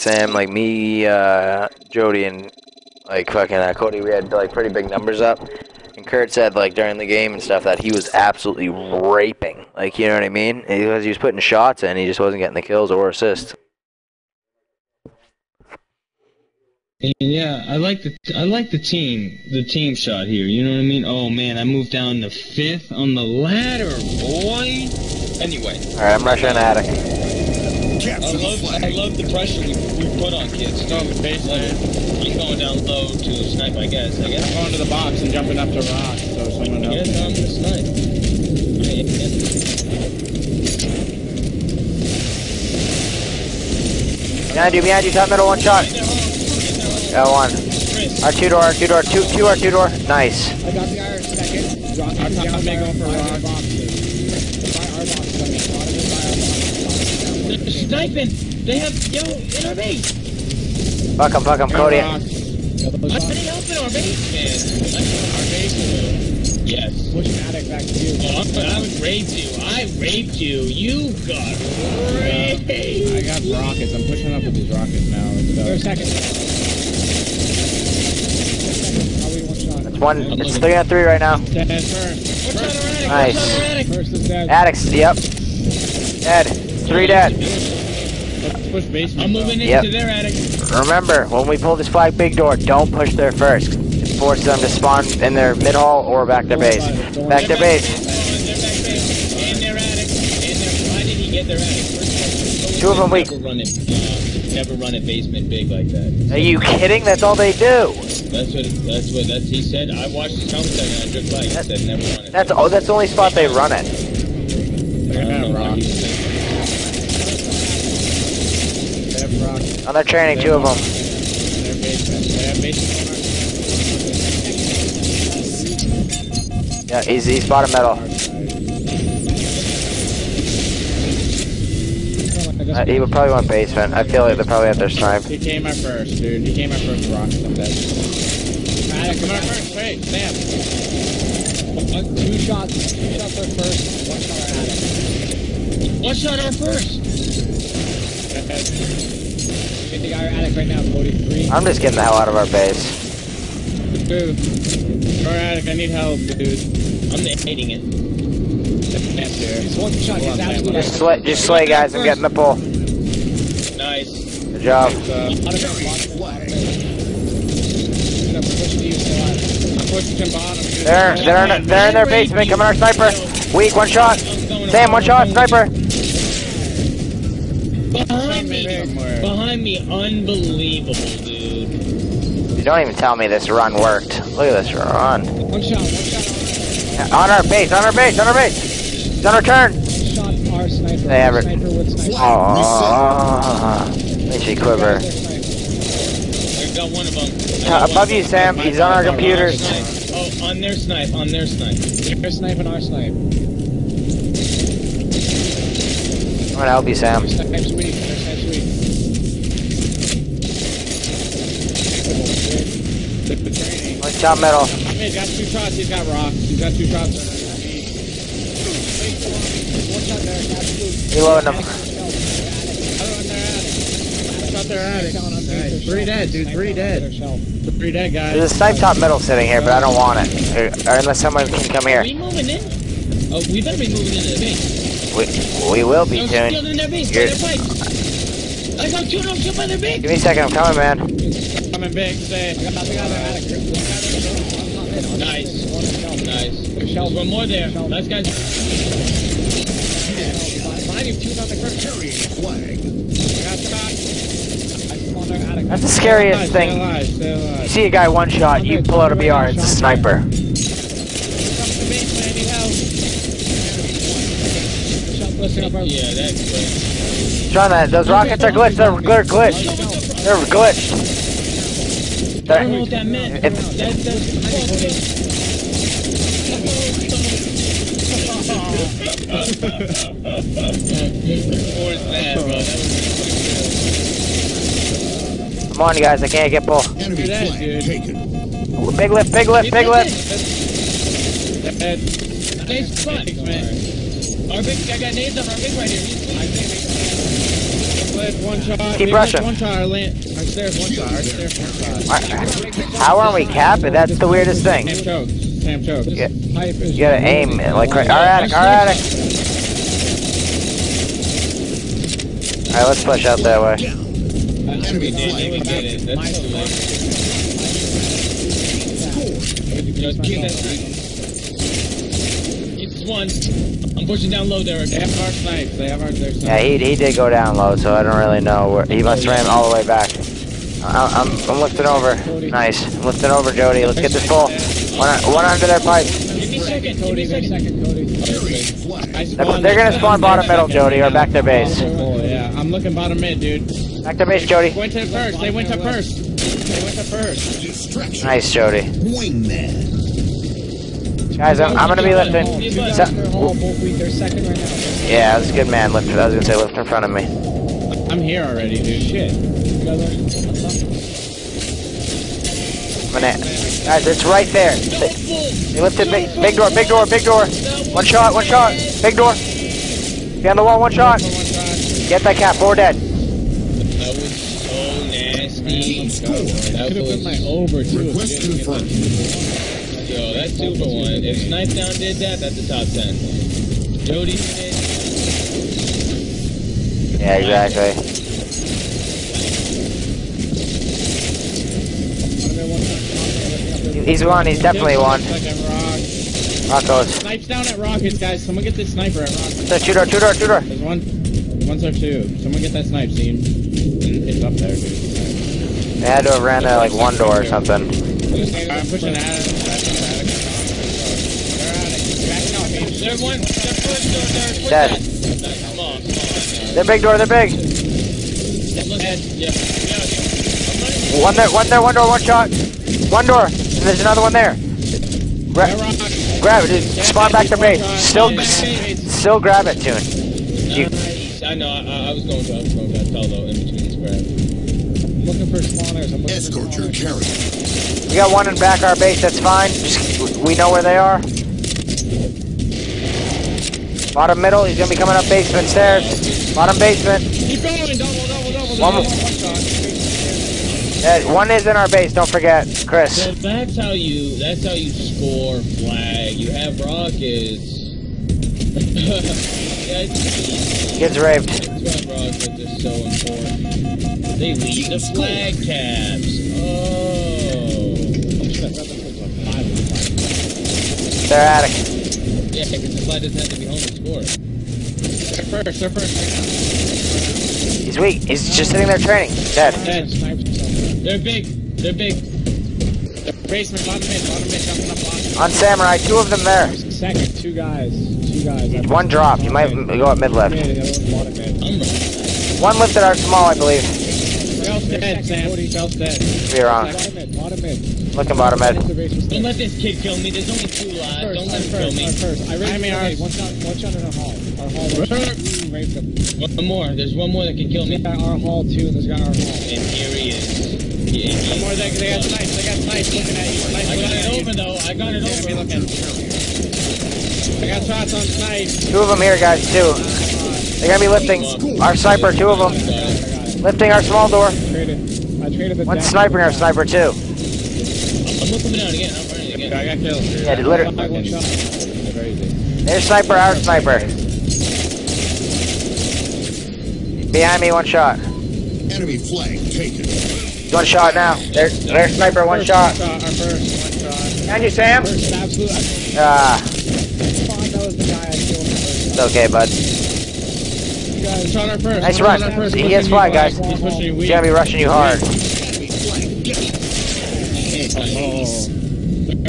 Sam, like me, uh, Jody, and like fucking uh, Cody, we had like pretty big numbers up. And Kurt said like during the game and stuff that he was absolutely raping. Like you know what I mean? He was, he was putting shots in, he just wasn't getting the kills or assists. And yeah, I like the I like the team the team shot here. You know what I mean? Oh man, I moved down to fifth on the ladder, boy. Anyway, All right, I'm rushing attic. I love I love the pressure we, we put on kids. Go to the basement. I'm going down low to snipe, I guess. I I'm guess. going to the box and jumping up to rock so someone Yes, knows. I'm gonna snipe. I am. Behind you, behind you, top middle, one shot. Got one. Our two door, our two door, two, two, our two door. Nice. I got the Irish second. Drop I'm down coming by over our- for by our rock. boxes. By our boxes, I mean. Bottom is by our boxes. they're sniping. They have yo in our base. Fuck him, fuck him, Cody. Got those I boxes. need help our base, man. Our base. Yes. Pushing attic back to you. Oh, I, I raped you. I raped you. You got raped. I got rockets. I'm pushing up with these rockets now. It's, uh, Third second. Probably one shot. It's one, it's three on three right now. Dead first. What's on our attic? Nice. What's on our attic? First is dead. Addicts, yep. Dead. Three dead. Let's push basement. I'm moving Yep. into their attic. Remember, when we pull this flag big door, don't push there first. Force them to spawn in their mid hall or back their base. Back their base. They're back base. In their attic. In their. Why did he get their attic? First, Two of them weak. Never run it. Uh, never run a basement big like that. Are you kidding? That's all they do. That's what. That's what. That's he said. I watched his commentary and I took like he said never run it. That's oh, that's the only spot they run it. I don't know why he said that. They On their training, two of them. Yeah, he's he's bottom metal. Uh, he would probably want basement. I feel like they're probably at their snipe. He came at first, dude. He came at first rock. I'm dead. Attic, come at first. Wait, Sam. One, two shots. Two shots are first. One shot are attic. What shot our first? Hit the attic right now. Cody three. I'm just getting the hell out of our base. Dude. Go attic. I need help, dude. I'm hating it. Yes, one shot. Just slay, just slay, guys. I'm getting the pull. Nice. Good job. Uh, I'm pushing you so hard. I'm pushing to bottom. dude. They're they're in, they're in their basement. Coming our sniper. Weak. One shot. Sam, one shot. Sniper. Behind me. Behind me. Unbelievable, dude. You don't even tell me this run worked. Look at this run. One shot. One shot. On our base. On our base. On our base. He's on our turn. Shot. Our sniper. They have it. Sniper with sniper. Oh, makes me quiver. I got one of them. Uh, above you, them. Sam. He's on our computers. Snipe. Oh, on their snipe. On their snipe. Their snipe and our snipe. I'm gonna help you, Sam. Their snipe's weak. Their snipe's weak. The, the training. One shot middle. He's got two shots. He's got rocks. He's got two shots. One shot there. Absolute. Reloading him. Other one there attic. Shot their attic. Shot underneath Nice. Three dead, dude. Three dead. Three dead guys. There's a snipe top middle sitting here, but I don't want it. Or, or unless someone can come Are here. we moving in? Oh, we better be moving into the base. We, we will be soon. in their base. You're- I got two. Don't shoot by. Give me a second. I'm coming, man. Coming big. Say. I got the guy there. Attic. One shot. Nice. Nice. There's one more there. Nice guys. Behind you, two on the curtain. I got shot. I spawned our attic. That's the scariest thing. You see a guy one shot, you pull out a BR, it's a sniper. Come to the base, man. Need help. Shot up our Yeah, that's great. Trying that. Those rockets are glitched. They're, they're glitched. They're glitched. I don't know what that meant. If- That, that's Where's that, bro? That was come on, you guys. I can't get pull. Enemy dead, dude. Big lift, big lift, big lift. Dead. Nice spot. Thanks, man. Our big, I got nades on our big right here. He's I think one shot. Keep rushing. One shot, our, land, our stairs, one shot, our stairs, one shot. How aren't we capping? That's the weirdest thing. Sam choke, Sam choke. Yeah. You gotta aim like cra- our attic, our attic. Alright, let's push out that way. We did, we did it. That's too late. Just keep that It's one. I'm pushing down low, Derek. They have our snipes, they have our, their snipes. Yeah, he, he did go down low, so I don't really know where he must have ran all the way back. I, I'm I'm lifting over. Nice. I'm lifting over, Jody. Let's get this full. One one under their pipe. Give me a second. Give me a second. second, Cody. They're, they're gonna spawn bottom middle, Jody, or back their base. Oh, yeah, I'm looking bottom mid, dude. Back their base, Jody. Went to first, they went to first. They went to first. Nice, Jody. Wingman. Guys, I'm, I'm gonna be lifting. So, down their hall, both weak. They're second right now. yeah, that's a good man. Lift. I was gonna say lift in front of me. I'm here already, dude. Shit. You guys are what's up? I'm gonna, guys, it's right there. They, they lifted big, big door, big door, big door. One shot, one shot. Big door. Behind the wall, one shot. Get that cap. Four dead. That was so nasty. Team score. That was my over too. Yo, that's two for one. If Snipe Down did that, that's a top ten. Jody did. Yeah, exactly. He's one. He's definitely one. Second rock. Rocco's. Snipes down at rockets, guys. Someone get this sniper at rockets. So two door, two door, two door. There's one. One's or two. Someone get that snipe, team. It's up there, dude. They had to have ran to like one door or something. I'm pushing at it. They're at it. Backing out, baby. They're one. They're first. They're push Dead. that. Come on, come on. They're big door. They're big. Yeah, yeah. One there, one there, one door, one shot. One door. And there's another one there. They're Gra- grab it. Dude. Spawn back to base. Still, still grab it, Tune. You, Nice. I know. I, I- I was going to. I was going to tell though in between this grab. I'm looking for spawners. I'm looking Escort for your spawners. carrier. we got one in back our base. That's fine. Just, we know where they are. Bottom middle. He's gonna be coming up basement stairs. Bottom basement. Keep going. Double, double, double, One double. more. One is in our base. Don't forget, Chris. So that's how you. That's how you score flag. You have rockets. Kids raved. that's why rockets are so important. They leave the flag caps. Oh. They're attic. Yeah, because the flag doesn't have to be home to score. They're first. They're first. He's weak. He's just sitting there training. Dead. Dead. They're big. They're big. Basement, bottom mid, bottom mid, jumping up bottom. On Samurai, two of them there. Second, two guys. Two guys. One drop. You might go up mid left. Mid, the other one's bottom mid. I'm right. One lifted our small, I believe. Fell's dead, Sam. Fell's dead. Be wrong. Bottom mid, bottom mid. Looking bottom head. The base was Don't let this kid kill me. There's only two lives. Don't let him kill me. first, first. I raised I mean, him. ours- One shot, one shot in our hall. Our hall. One raped him. One more. There's one more that can kill me. got our hall too, and there's got our hall. And here he is. He- he- One more, they, they got snipes. They got snipes looking at you. Snipes I got it at you. over though. I got it Yeah, be over. looking. I got shots on snipes. Two of them here, guys. Two. Uh, They're gonna be lifting our sniper. Two of them lifting our small door. Traded. I traded the. One deck. sniping our sniper too. I'm looking down again. I'm running again. I got killed. Yeah, dude, literally. Five. Crazy. Their sniper, our sniper. Behind me, one shot. Enemy flag taken. One shot now. Their, their sniper, one shot. Shot, our first, one shot. Behind you, Sam. First, absolute. Ah, Spawn, that was the guy I killed first. it's okay, bud. You guys. Shot our first. Nice one run. on our He pushing gets flag, guys. He's pushing you He's weak. gonna be rushing you hard. Enemy. Oh. Right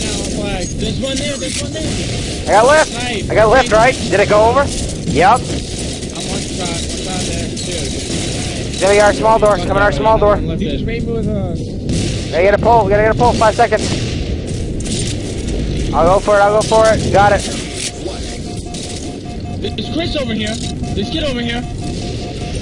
now on flag. There's one there. There's one there. I got left. Snipe. I got lift, right? Did it go over? Yep. I'm one shot. One shot there. Two. It's gonna be our small door. Coming our small door. You just made me with. Gotta get a pull. We gotta get a pull. Five seconds. I'll go for it. I'll go for it. Got it. There's Chris over here. There's kid over here.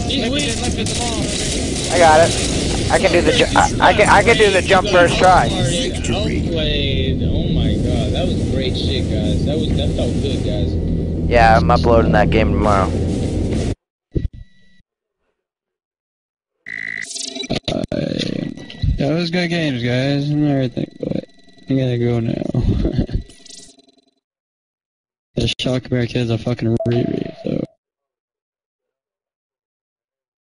He's weak. Lifted the ball. I got it. I can do the I, I can I can do the jump first try. Outplayed. Oh my god, that was great shit, guys. That was that felt good, guys. Yeah, I'm uploading that game tomorrow. That was good games, guys, and everything, but I gotta go now. the Shock Bear Kids are fucking riri.